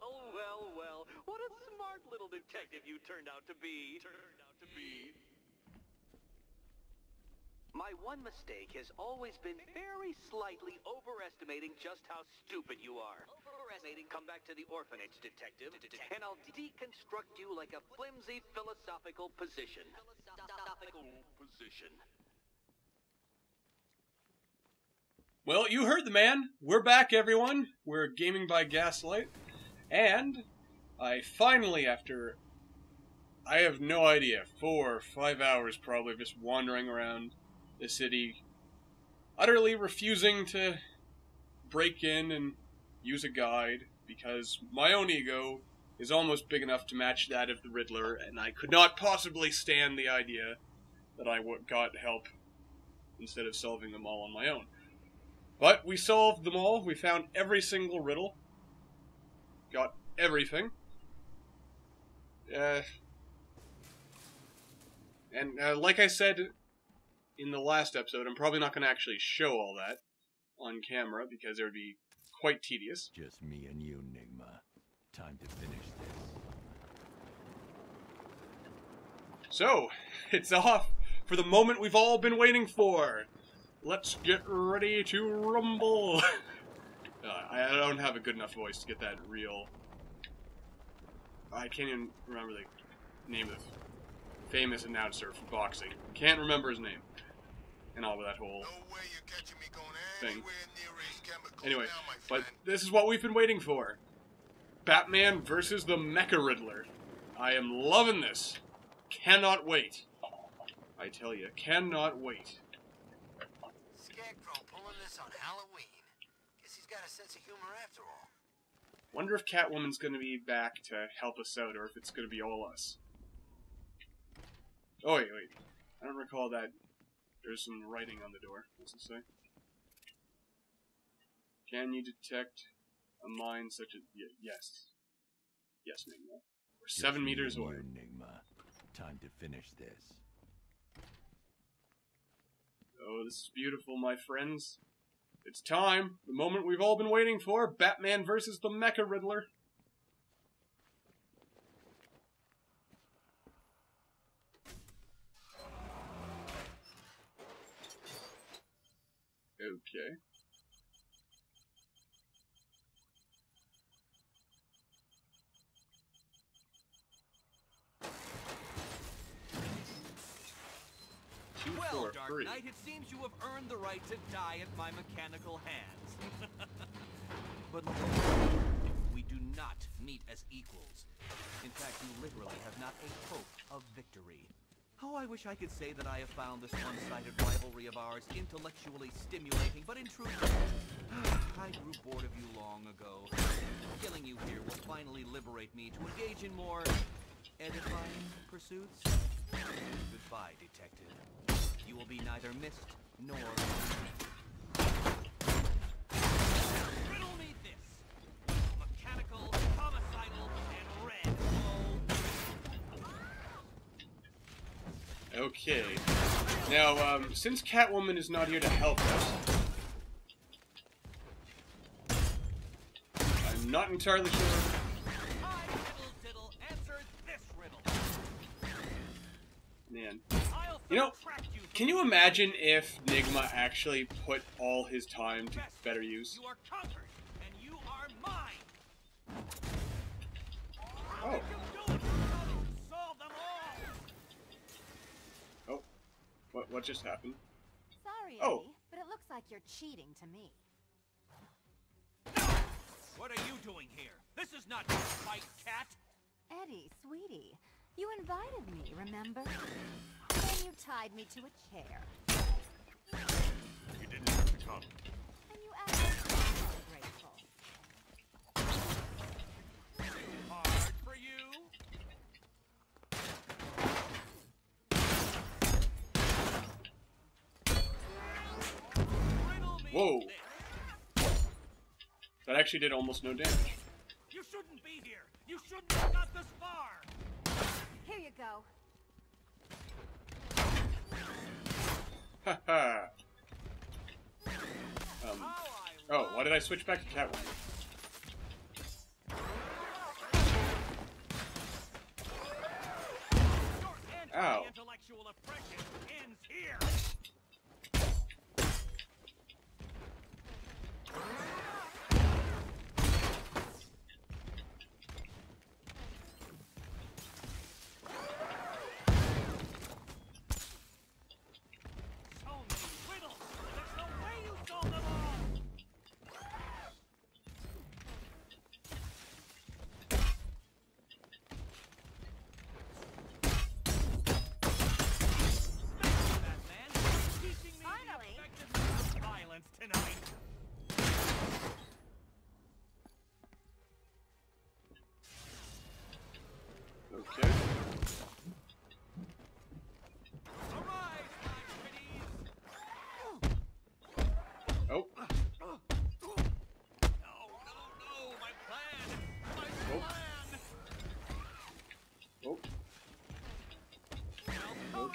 Well, well, well. What a smart little detective you turned out to be. Turned out to be. My one mistake has always been very slightly overestimating just how stupid you are. Overestimating. Come back to the orphanage, detective, and I'll deconstruct you like a flimsy philosophical position. Philosophical position. Well, you heard the man. We're back, everyone. We're gaming by gaslight, and I finally, after I have no idea, four or five hours probably, just wandering around the city, utterly refusing to break in and use a guide because my own ego is almost big enough to match that of the Riddler, and I could not possibly stand the idea that I got help instead of solving them all on my own. But we solved them all. We found every single riddle. Got everything. Uh, and uh, like I said in the last episode, I'm probably not going to actually show all that on camera because it would be quite tedious. Just me and you, Nigma. Time to finish this. So, it's off for the moment we've all been waiting for. Let's get ready to rumble. uh, I don't have a good enough voice to get that real. I can't even remember the name of the famous announcer for boxing. Can't remember his name. And all of that whole No way you're catching me going Thing. anywhere near these chemicals Anyway, now, but this is what we've been waiting for. Batman versus the Mecha Riddler. I am loving this. Cannot wait. I tell you, cannot wait. Scarecrow pulling this on Halloween. Guess he's got a sense of humor after all. Wonder if Catwoman's going to be back to help us out, or if it's going to be all us. Oh wait, wait. I don't recall that. There's some writing on the door. What's it say? Can you detect a mine such as y- yes, yes, Nigma. We're Just seven me meters away. You, Nigma. Time to finish this. Oh, this is beautiful, my friends. It's time. The moment we've all been waiting for. Batman versus the Mecha Riddler. Okay. Dark three. Knight, it seems you have earned the right to die at my mechanical hands. but we do not meet as equals. In fact, you literally have not a hope of victory. How I wish I could say that I have found this one-sided rivalry of ours intellectually stimulating, but in truth, I grew bored of you long ago. Killing you here will finally liberate me to engage in more edifying pursuits. Goodbye, detective. You will be neither missed nor. Riddle me this: mechanical, homicidal, and red. Okay. Now, um, since Catwoman is not here to help us, I'm not entirely sure. I, Diddle Diddle, answer this riddle. Man. You know, subtract you from Can you imagine if Nigma actually put all his time to better use? You are conquered, and you are mine. Oh, You do it, brother. Solve them all. oh. What, what just happened? Sorry, Oh. Eddie, but it looks like you're cheating to me. What are you doing here? This is not your fight, cat. Eddie, sweetie, you invited me, remember? Then you tied me to a chair. You didn't have to come. And you acted so ungrateful. Hard for you. Whoa. That actually did almost no damage. You shouldn't be here. You shouldn't have got this far. Here you go. Um, oh, why did I switch back to Catwoman? Ow.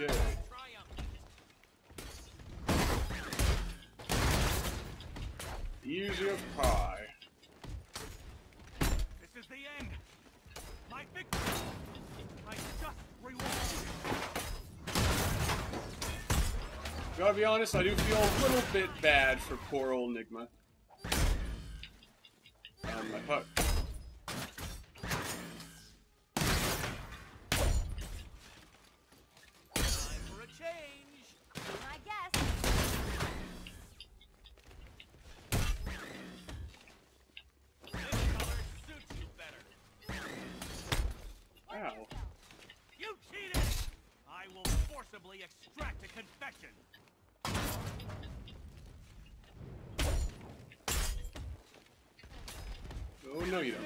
Okay. Easy as pie. This is the end. My victory. My just reward. Gotta be honest, I do feel a little bit bad for poor old Nigma. Um, my puck. Forcibly extract a confession. Oh, no you don't.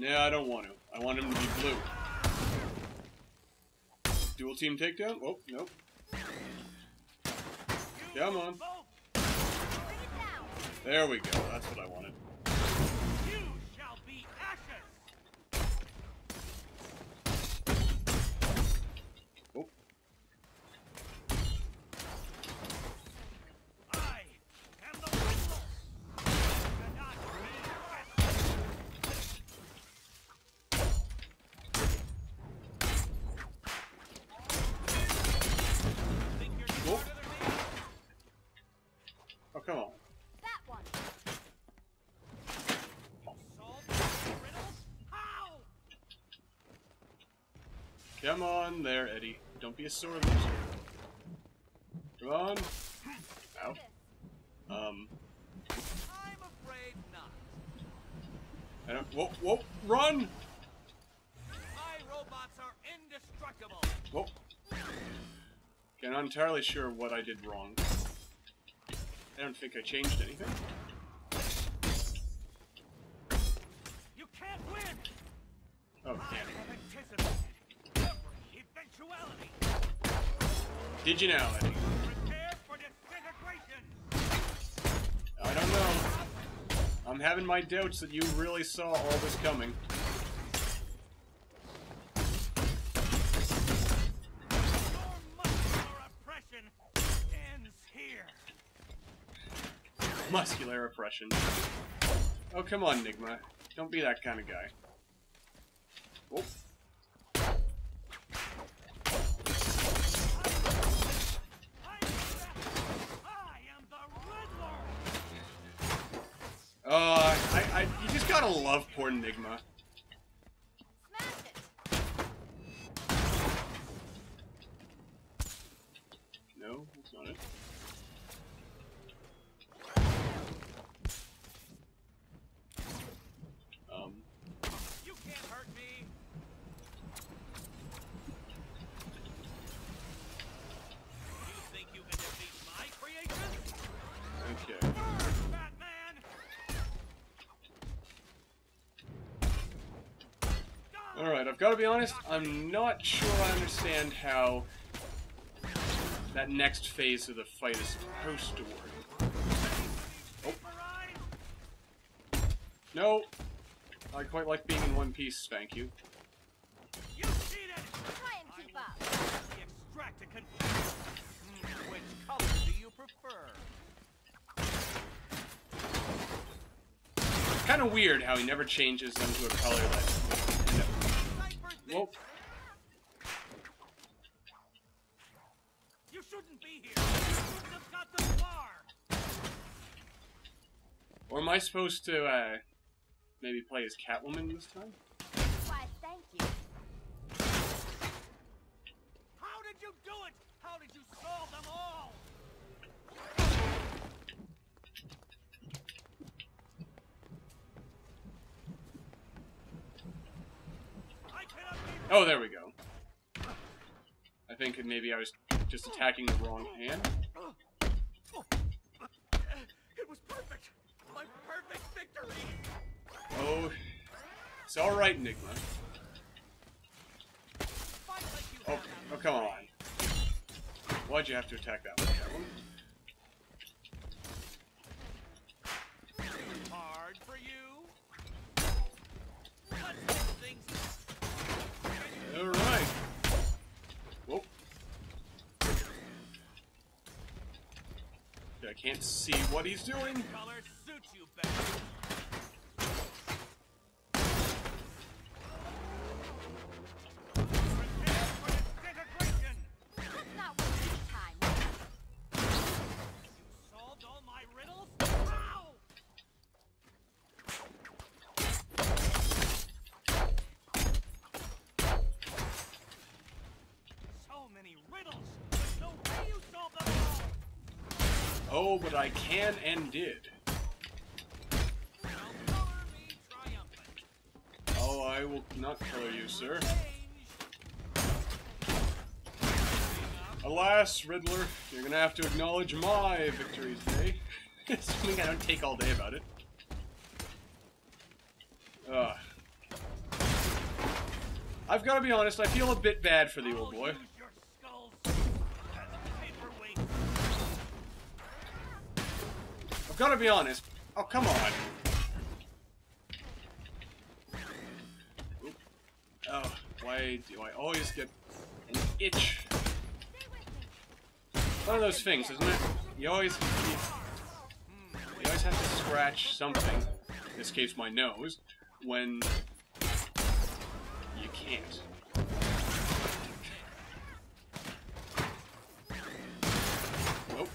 No, I don't want to. I want him to be blue. Dual team takedown? Oh, nope. Come on. both, Bring it down. There we go. That's what I wanted. you shall be ashes. Oh, I am the Riddler. Cannot be bested. Think you're Oh. smarter than me? oh come on. That one. Solve the riddles? How? Come on there, Eddie. Don't be a sore loser. Come on. Ow. Um, I'm afraid not. I don't. Whoa, whoa, run! My robots are indestructible. Whoa. Okay, I'm not entirely sure what I did wrong. I don't think I changed anything. You can't win. Oh, damn Did you now, Eddie? Prepare for disintegration. I don't know. I'm having my doubts that you really saw all this coming. Muscular oppression ends here. Muscular oppression. Oh, come on, Nigma. Don't be that kind of guy. Oh, gotta love poor Nigma. No, that's not it. Alright, I've gotta be honest, I'm not sure I understand how that next phase of the fight is supposed to work. Oh. Vaporized? No! I quite like being in one piece, thank you. You cheated! Try and keep up. forcibly extract a. Which color do you prefer? Kind of weird how he never changes them to a color that. Cipher. Whoa. You shouldn't be here. You shouldn't have got this far. Or am I supposed to, uh, maybe play as Catwoman this time? Why, thank you. How did you do it? How did you solve them all? I cannot be Oh, there we go. I think maybe I was just attacking the wrong hand. It was perfect! My perfect victory! Oh, it's alright, Nigma. Fight like you Oh, oh, come on. Why'd you have to attack that one, hard for you? Let's get things. Can you Alright. I can't see what he's doing. Oh, but I can and did. Oh, I will not color you, sir. Alas, Riddler, you're gonna have to acknowledge my victories day. Eh? Assuming I don't take all day about it. Ugh. I've gotta be honest, I feel a bit bad for the old boy. I've gotta be honest. Oh, come on. Oh, why do I always get an itch? One of those things, isn't it? You always you, hmm, you always have to scratch something. In this case, my nose. When you can't. Nope.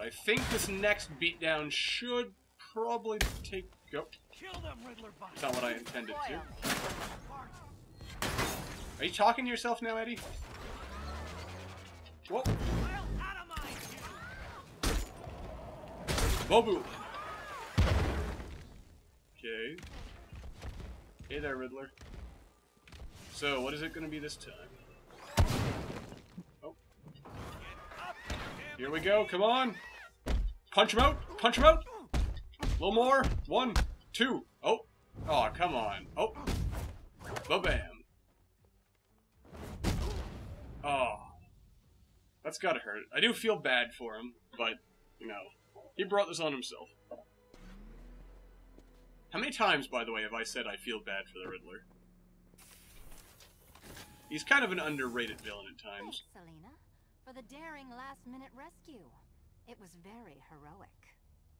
I think this next beatdown should probably take. Go. Kill them, Riddler. That's not what I intended to. Are you talking to yourself now, Eddie? Whoa. I'll atomize you. Bobu. Okay. Hey there, Riddler. So, what is it going to be this time? Oh, here we go. Come on. Punch him out. Punch him out. A little more. One, two. Oh. Oh, come on. Oh. Ba-bam. Oh. That's gotta hurt. I do feel bad for him, but, you know, he brought this on himself. How many times, by the way, have I said I feel bad for the Riddler? He's kind of an underrated villain at times. Thanks, Selina, for the daring last-minute rescue. It was very heroic.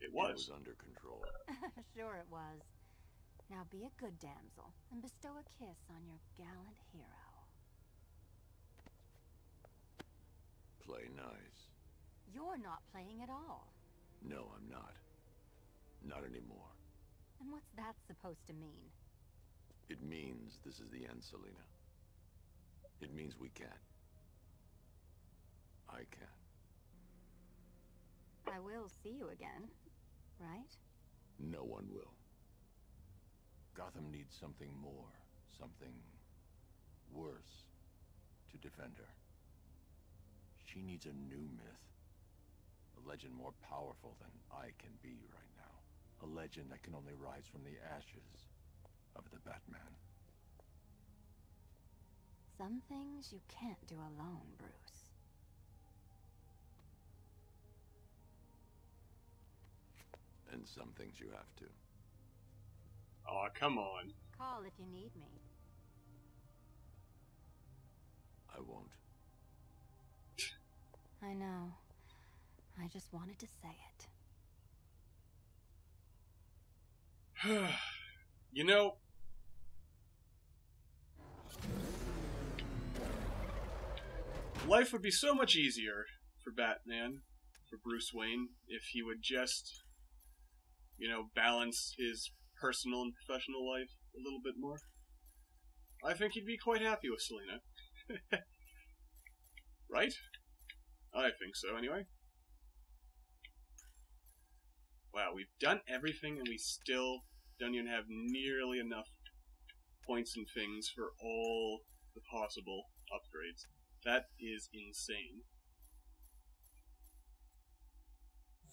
It It was. was under control. sure it was. Now be a good damsel and bestow a kiss on your gallant hero. Play nice. You're not playing at all. No, I'm not. Not anymore. And what's that supposed to mean? It means this is the end, Selina. It means we can't. I can't. I will see you again, right? No one will. Gotham needs something more, something worse to defend her. She needs a new myth. A legend more powerful than I can be right now. A legend that can only rise from the ashes of the Batman. Some things you can't do alone, Bruce. And some things you have to. Aw, come on. Call if you need me. I won't. I know. I just wanted to say it. you know, life would be so much easier for Batman, for Bruce Wayne, if he would just, you know, balance his personal and professional life a little bit more. I think he'd be quite happy with Selina. right? I think so, anyway. Wow, we've done everything and we still don't even have nearly enough points and things for all the possible upgrades. That is insane.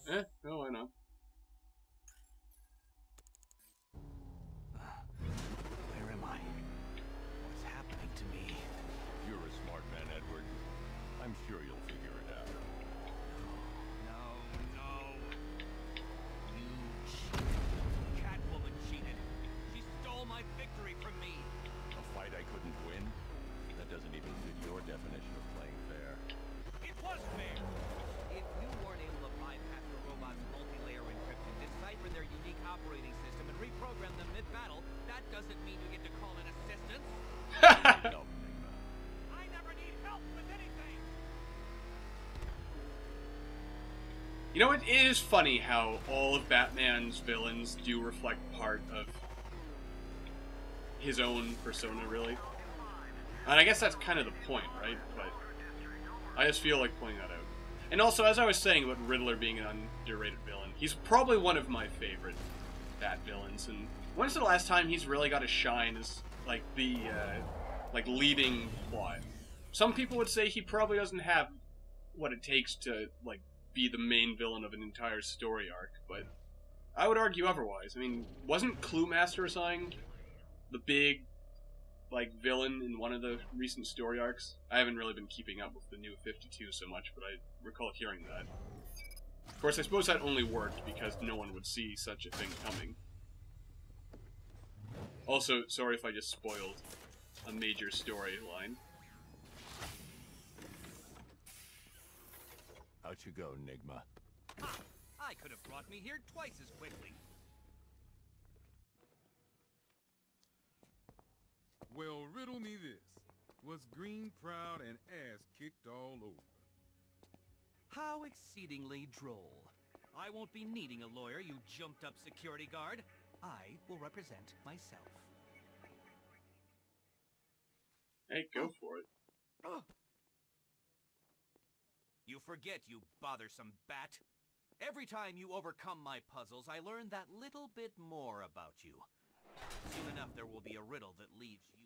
Eh, no, why not? You know, it is funny how all of Batman's villains do reflect part of his own persona, really. And I guess that's kind of the point, right? But I just feel like pointing that out. And also, as I was saying about Riddler being an underrated villain, he's probably one of my favorite Bat villains. And when's the last time he's really got a shine as like the uh, like leading plot? Some people would say he probably doesn't have what it takes to like be the main villain of an entire story arc, but I would argue otherwise. I mean, wasn't Clue Master something the big like villain in one of the recent story arcs? I haven't really been keeping up with the new 52 so much, but I recall hearing that. Of course, I suppose that only worked because no one would see such a thing coming. Also, sorry if I just spoiled a major storyline. Out you go, Nigma. Ha! I could have brought me here twice as quickly. Well, riddle me this. Was Green proud and ass kicked all over? How exceedingly droll. I won't be needing a lawyer, you jumped-up security guard. I will represent myself. Hey, go for it. You forget, you bothersome bat. Every time you overcome my puzzles, I learn that little bit more about you. Soon enough, there will be a riddle that leaves you...